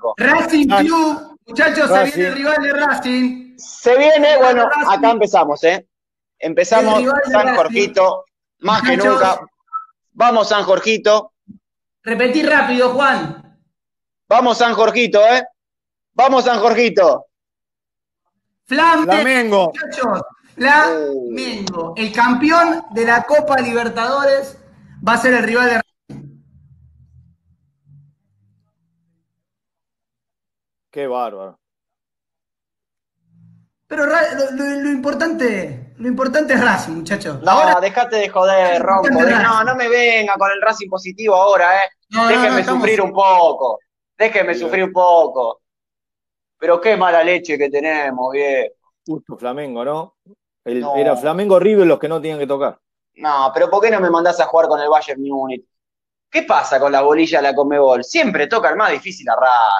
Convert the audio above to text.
Marco. Racing Ah. Club, muchachos, se Racing. viene el rival de Racing. Se viene, bueno, Racing. acá empezamos, ¿eh? Empezamos San Racing. Jorgito, más que nunca. Vamos San Jorgito, Repetí rápido, Juan. vamos San Jorgito, ¿eh? Vamos San Jorgito. Flamengo. Flamengo. Muchachos, Flamengo. El campeón de la Copa Libertadores va a ser el rival de Qué bárbaro. Pero lo, lo- lo importante, lo importante es Racing, muchachos. No, Ahora, dejate de joder, Ronco. de- no, no me venga con el Racing positivo ahora, ¿eh? No, no, Déjenme no, sufrir un poco. Déjenme Sí. sufrir un poco. Pero qué mala leche que tenemos, viejo. Justo Flamengo, ¿no? El- No. Era Flamengo River los que no tenían que tocar. No, pero ¿por qué no me mandás a jugar con el Bayern Múnich? ¿Qué pasa con la bolilla de la Conmebol? Siempre toca el más difícil a Racing.